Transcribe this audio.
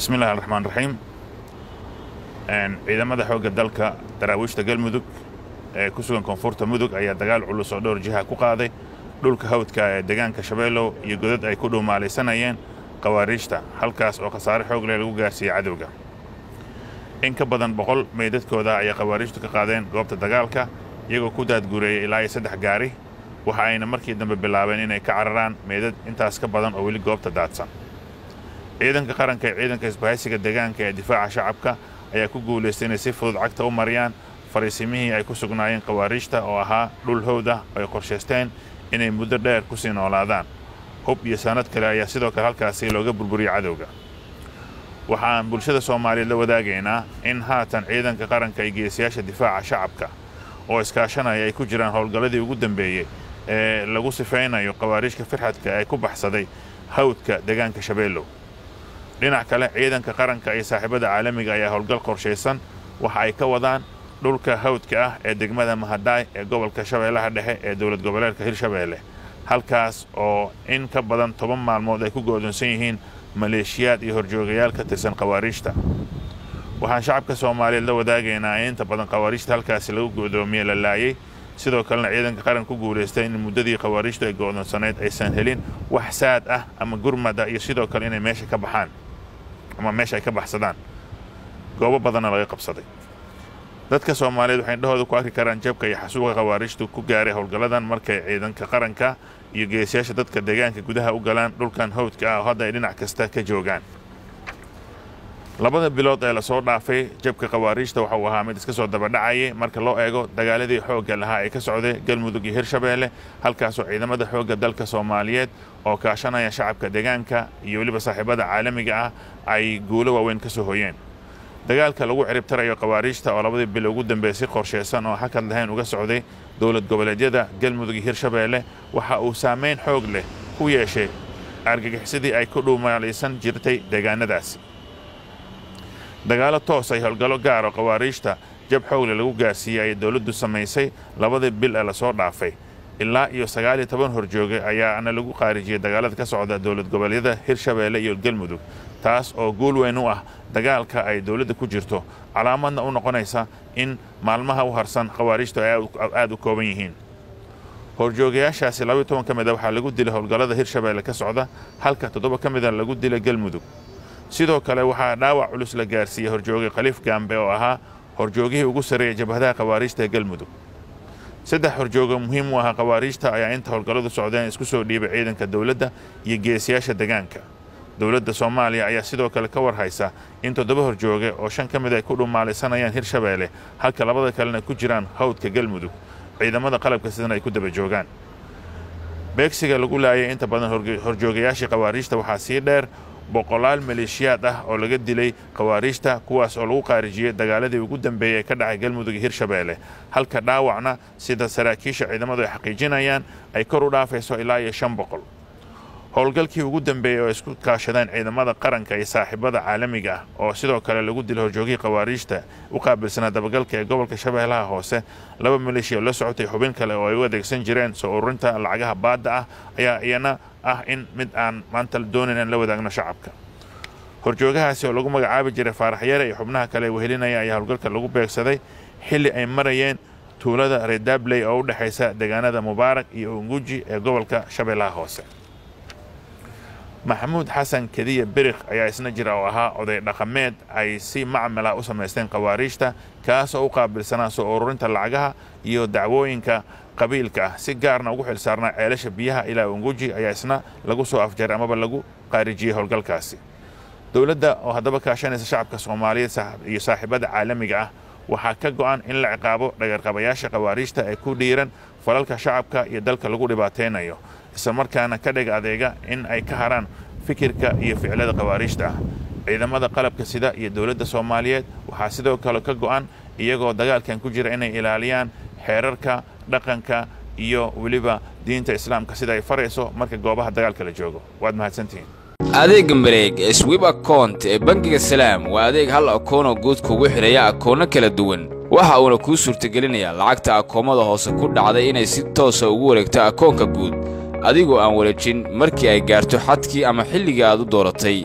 bismi illahi raxmaan raxiim ciidamada xoogga dalka daraawiishta galmudug ee ku sugan koonfurta mudug ayaa dagaal culus oo dhowr jiha ku qaaday. Dhulka hawdka ee deegaanka shabeellow iyo godad ay ku dhuumaalaysanayeen khawaariijta halkaas oo khasaare xoog leh lagu gaarsiiyey cadowga. In ka badan boqol meydadkooda ayay khawaariijtu ka qaadeen goobta dagaalka iyagoo ku daadgureeyey ilaa iyo saddex gaari. Waxa ayna markii dambe bilaabeen inay ka cararaan meydad intaas ka badan oo weli goobta daadsan ciidanka qaranka ee ciidanka isbahaysiga deegaanka ee difaaca shacabka ayaa ku guulaystay inay si fudud cagta u mariyaan. Fariisimihii ay ku sugnaayeen khawaariijta oo ahaa dhul howd ah oo ay qorshaysteen inay muddo dheer ku sii noolaadaan. Hub iyo saanad kale ayaa sidoo kale halkaasi looga burburiyey cadowga. Waxaan bulshada soomaaliyeed la wadaagaynaa in haatan ciidanka qaranka iyo geesiyaasha difaaca shacabka oo iskaashanaya ay ku jiraan howlgalladii ugu dambeeyey ee lagu sifaynayo khawaariijka firxadka ee ku baxsaday hawdka deegaanka shabeellow dhinac kale ciidanka qaranka iyo saaxiibada caalamiga ayaa howlgal qorshaysan. Waxa ay ka wadaan dhulka hawdka ah ee degmada mahadaay ee gobolka shabeellaha dhexe ee dowlad goboleedka hirshabeelle halkaas oo in ka badan toban maalmood ay ku go'doonsan yihiin maleeshiyaad iyo horjoogayaal ka tirsan khawaariijta. Waxaan shacabka soomaaliyeed la wadaagaynaa in inta badan khawaariijta halkaasi lagu go'doomiye la laayay. Sidoo kalena ciidanka qaran ku guulaystay in muddadii khawaariijtu ay go'doonsanayd aysan helin wax saad ah ama gurmada iyo sidoo kale inay meesha ka baxaan ama meesha ay ka baxsadaan goobo badanna laga qabsaday dadka soomaaliyeed waxay indhahooda ku arki karaan jabka iyo xasuuqa khawaariijtu ku gaaray howlgalladan markay ciidanka qaranka iyo geesiyaasha dadka deegaanka gudaha u galaan dhulkan hawdka ah oo hadda ay dhinac kasta ka joogaan labada bilood ee la soo dhaafay jabka khawaariijta waxauu ahaa mid iska soo dabadhacayay marka loo eego dagaaladii xoogga lahaa ee ka socday galmudug iyo hirshabeelle halkaasoo ciidamada xoogga dalka soomaaliyeed oo kaashanaya shacabka deegaanka iyo weliba saaxiibada caalamiga ah ay guulo waaweyn ka soo hoyeen. Dagaalka lagu ciribtarayo khawaariijta oo labadii bil ugu dambeeyey si qorshaysan oo hakad lahayn uga socday dowlad goboleedyada galmudug iyo hirshabeelle waxa uu saamayn xoog leh ku yeeshay argagixisadii ay ku dhuumaalaysan jirtay deegaanadaasi dagaallo toos ay howlgallo gaar oo khawaariijta jab xoogle lagu gaarsiiyey ayay dowladdu samaysay labadii bil ee la soo dhaafay. Ilaa iyo sagaal iyo toban horjooge ayaana lagu qaarijiyey dagaalada ka socda dowlad goboleedyada hirshabeelle iyo galmudug taas oo guul weyn u ah dagaalka ay dowladda ku jirto. Calaamadna u noqonaysa in maalmaha u harsan khawaariijtu ay aad u kooban yihiin. Horjoogayaashaasi labaiyo toban ka mida waxaa lagu dilay howlgallada hirshabeelle ka socda halka toddoba ka mida lagu dilay galmudug sidoo kale waxaa dhaawac culus la gaarsiiyey horjooge khaliif gaambe oo ahaa horjoogihii ugu sarreeyay jabhadaha khawaariijta ee galmudug. Saddex horjooga muhiim u ahaa khawaariijta ayaa inta howlgalladu socdeen isku soo dhiibay ciidanka dowladda iyo geesiyaasha deegaanka. Dowladda soomaaliya ayaa sidoo kale ka war haysa in toddoba horjooge oo shan ka mid ay ku dhumaalaysanayaan hirshabeelle halka labada kalena ku jiraan hawdka galmudug ciidamada qalabka sidana ay ku daba joogaan. Beegsiga lagu laayay inta badan horjoogayaashii khawaariijta waxaa sii dheer boqolaal maleeshiyaad ah oo laga dilay khawaariijta kuwaas oo lagu qaarijiyey dagaaladii ugu dambeeyey ee ka dhacay galmudug hirshabeelle halka dhaawacna sida saraakiisha ciidamadu ay xaqiijinayaan ay kor u dhaafayso ilaa iyo shan boqol. Howlgalkii ugu dambeeyey oo isku kaashadeen ciidamada qaranka iyo saaxiibada caalamiga ah oo sidoo kale lagu dilay horjoogihii khawaariijta u qaabilsanaa dabagalka ee gobolka shabeellaha hoose. Laba maleeshiya la socotay xubin kale oo ay u adeegsan jireen soo ururinta lacagaha baadda ah ayaa iyana ah in mid aan maanta doonayn aan la wadaagno shacabka. Horjoogahaasi oo lagu magacaabi jiray faaraxyare iyo xubnaha kale wehelinaya ayaa howlgalka lagu beegsaday xilli ay marayeen tuulada redabley oo u dhexaysa deegaanada mubaarak iyo unguji ee gobolka shabeellaha hoose. Maxamuud xasan kediya berikh ayaa isna jira oo ahaa oday dhaqameed ay si macmala u samaysteen khawaariijta kaas oo u qaabilsanaa soo ururinta lacagaha iyo dacwooyinka qabiilka. Ah si gaarna ugu xilsaarnaa ceelasha biyaha ilaa unguji ayaa isna lagu soo afjaray amaba lagu qaarijiyey howlgalkaasi. Dowladda oo haddaba kaashanaysa shacabka soomaaliyeed iyo saaxiibada caalamiga ah waxaa ka go'an in la ciqaabo dhagarqabayaasha khawaariijta ee ku dhiiran falalka shacabka iyo dalka lagu dhibaataynayo isla markaana ka dhig adeega in ay ka haraan fikirka iyo ficilada khawaariijta ah. Ciidamada qalabka sida iyo dowladda soomaaliyeed waxaa sidoo kale ka go'an iyagoo dagaalkan ku jira inay ilaaliyaan xeerarka dhaqanka iyo weliba diinta islaamka sida ay farayso marka goobaha dagaalka la joogo. Waad mahadsantihiin adeegga mareeg ee swib akount ee bangiga salaam waa adeeg hal akoonoo guud kugu xidhaya akoonno kala duwan. Waxa uuna kuu suurtagelinayaa lacagta akoomada hoose ku dhacday inay si toosa ugu wareegto akoonka guud adigoo aan wareejin markii ay gaarto xadkii ama xilligii aad u dooratay